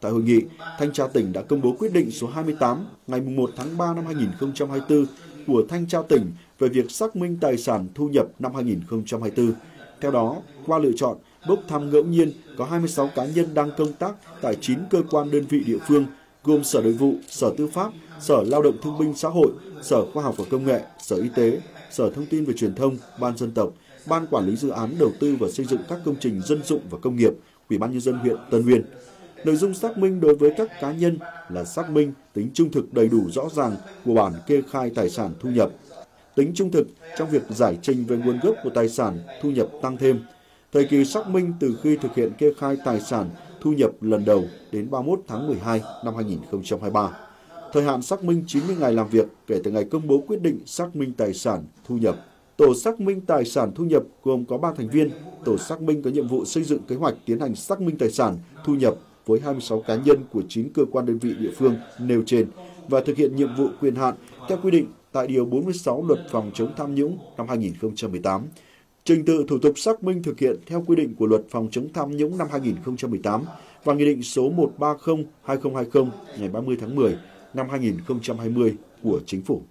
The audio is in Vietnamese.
Tại hội nghị, Thanh tra tỉnh đã công bố quyết định số 28 ngày 1 tháng 3 năm 2024 của Thanh tra tỉnh về việc xác minh tài sản thu nhập năm 2024. Theo đó, qua lựa chọn, bốc thăm ngẫu nhiên có 26 cá nhân đang công tác tại 9 cơ quan đơn vị địa phương gồm Sở Nội vụ, Sở Tư pháp, Sở Lao động Thương binh Xã hội, Sở Khoa học và Công nghệ, Sở Y tế, Sở Thông tin và Truyền thông, Ban dân tộc, Ban Quản lý Dự án Đầu tư và Xây dựng các công trình dân dụng và công nghiệp, Ủy ban Nhân dân huyện Tân Uyên. Nội dung xác minh đối với các cá nhân là xác minh tính trung thực đầy đủ rõ ràng của bản kê khai tài sản thu nhập, tính trung thực trong việc giải trình về nguồn gốc của tài sản thu nhập tăng thêm, thời kỳ xác minh từ khi thực hiện kê khai tài sản thu nhập lần đầu đến 31 tháng 12 năm 2023. Thời hạn xác minh 90 ngày làm việc kể từ ngày công bố quyết định xác minh tài sản thu nhập. Tổ xác minh tài sản thu nhập gồm có 3 thành viên. Tổ xác minh có nhiệm vụ xây dựng kế hoạch tiến hành xác minh tài sản thu nhập với 26 cá nhân của 9 cơ quan đơn vị địa phương nêu trên và thực hiện nhiệm vụ quyền hạn theo quy định tại Điều 46 Luật Phòng chống tham nhũng năm 2018. Trình tự thủ tục xác minh thực hiện theo quy định của Luật Phòng chống tham nhũng năm 2018 và Nghị định số 130-2020 ngày 30 tháng 10 năm 2020 của Chính phủ.